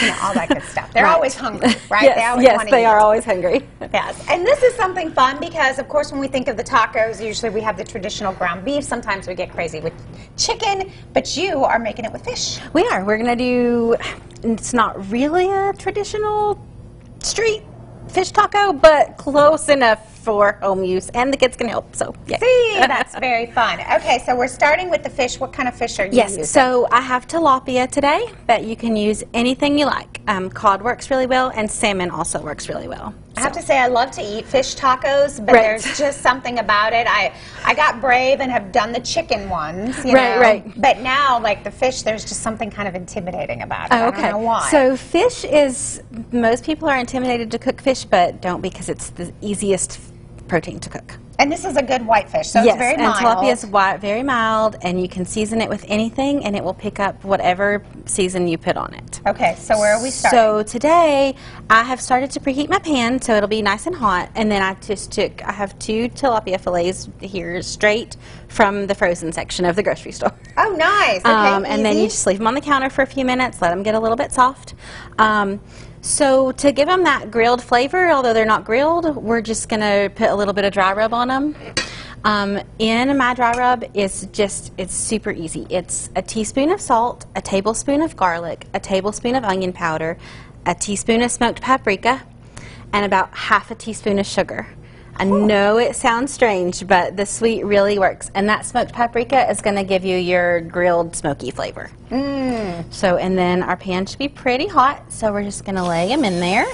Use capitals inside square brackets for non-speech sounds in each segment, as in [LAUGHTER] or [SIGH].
you know, all that good stuff. They're Right. always hungry, right? [LAUGHS] Yes, they always yes, they eat. are always hungry. [LAUGHS] Yes, and this is something fun because, of course, when we think of the tacos, usually we have the traditional ground beef. Sometimes we get crazy with chicken, but you are making it with fish. We are. We're going to do, it's not really a traditional street fish taco, but close enough for home use, and the kids can help. So, yeah. See, that's very fun. Okay, so we're starting with the fish. What kind of fish are you using? Yes, so I have tilapia today, but you can use anything you like. Um, cod works really well, and salmon also works really well. I have to say I love to eat fish tacos, but Right. there's just something about it. I I got brave and have done the chicken ones, you Right, know. right. But now, like the fish, there's just something kind of intimidating about it. Oh, okay. So fish is most people are intimidated to cook fish, but don't because it's the easiest protein to cook. and this is a good white fish, so yes, it's very and mild. tilapia is white, very mild, and you can season it with anything, and it will pick up whatever season you put on it. Okay, so where are we starting? So today, I have started to preheat my pan so it'll be nice and hot, and then I just took, I have two tilapia fillets here straight from the frozen section of the grocery store. oh, nice. Okay, Um, and then you just leave them on the counter for a few minutes, let them get a little bit soft. Um, so to give them that grilled flavor, although they're not grilled, we're just going to put a little bit of dry rub on them. Um, in my dry rub is just, it's super easy. It's a teaspoon of salt, a tablespoon of garlic, a tablespoon of onion powder, a teaspoon of smoked paprika, and about half a teaspoon of sugar. I know it sounds strange, but the sweet really works. And that smoked paprika is going to give you your grilled smoky flavor. Mm. So, and then our pan should be pretty hot, so we're just going to lay them in there.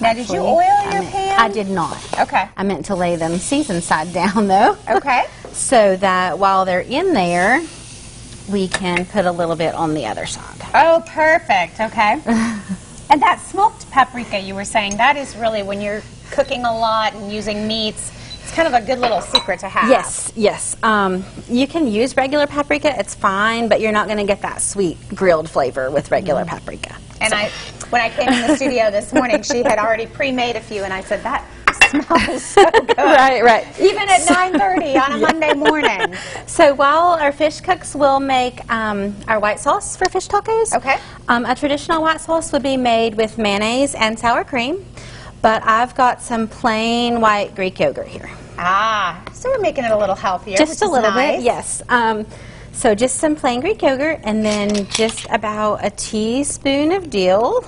now, did you oil I your meant- pan? I did not. Okay. I meant to lay them seasoned side down, though. Okay. [LAUGHS] So that while they're in there, we can put a little bit on the other side. Oh, perfect. Okay. [LAUGHS] and that smoked paprika you were saying, that is really when you're cooking a lot and using meats, it's kind of a good little secret to have. Yes, yes. Um, you can use regular paprika, it's fine, but you're not going to get that sweet grilled flavor with regular paprika. And I, when I came in the studio this morning, she had already pre-made a few, and I said, that smells so [LAUGHS] good. Right, right. Even at 9.30 [LAUGHS] on a Monday morning. [LAUGHS] So while our fish cooks, we'll make um, our white sauce for fish tacos. Okay. Um, a traditional white sauce would be made with mayonnaise and sour cream, but I've got some plain white Greek yogurt here. Ah, so we're making it a little healthier, Just a little nice. bit, yes. Um, so just some plain Greek yogurt, and then just about a teaspoon of dill,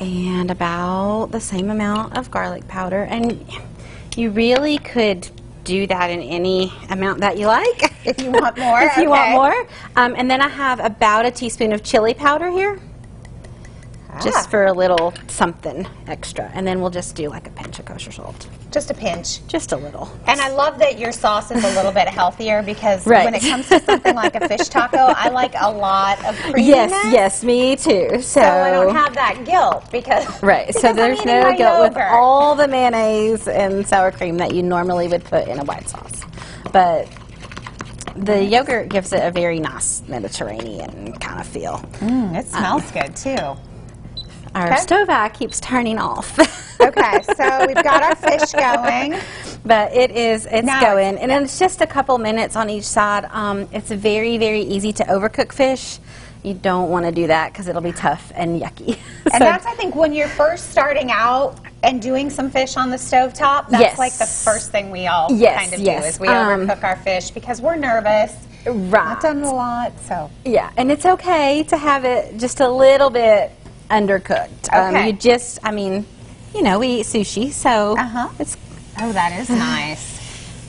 and about the same amount of garlic powder. And you really could do that in any amount that you like. [LAUGHS] If you want more, [LAUGHS] if you want more. Um, and then I have about a teaspoon of chili powder here, Ah, just for a little something extra. And then we'll just do like a pinch of kosher salt, just a pinch. just a little. And I love that your sauce is a little bit healthier because Right. when it comes to something like a fish taco, I like a lot of creaminess. Yes, yes, me too. So, So I don't have that guilt because [LAUGHS] right. because So there's no guilt with all the mayonnaise and sour cream that you normally would put in a white sauce, but the yogurt gives it a very nice Mediterranean kind of feel. Mm, it smells good too. Our Okay. stove eye keeps turning off. [LAUGHS] Okay, so we've got our fish going. but it is it's Now- going and it's just a couple minutes on each side um, it's very very easy to overcook fish you don't want to do that because it'll be tough and yucky [LAUGHS] And So- that's, I think, when you're first starting out and doing some fish on the stovetop, that's Yes. like the first thing we all Yes, kind of yes. do is we Um, overcook our fish because we're nervous. right Not done a lot, so. yeah and it's okay to have it just a little bit undercooked um, Okay. you just i mean you know we eat sushi so Uh-huh. it's Oh, that is [LAUGHS] nice.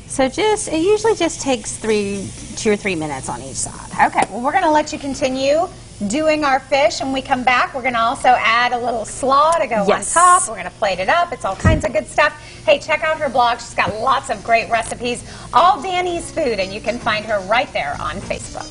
so just it usually just takes three two or three minutes on each side Okay, well, we're going to let you continue doing our fish. and When we come back, we're going to also add a little slaw to go Yes. on top. We're going to plate it up. It's all kinds of good stuff. Hey, check out her blog. She's got lots of great recipes, all Dani's food, and you can find her right there on Facebook.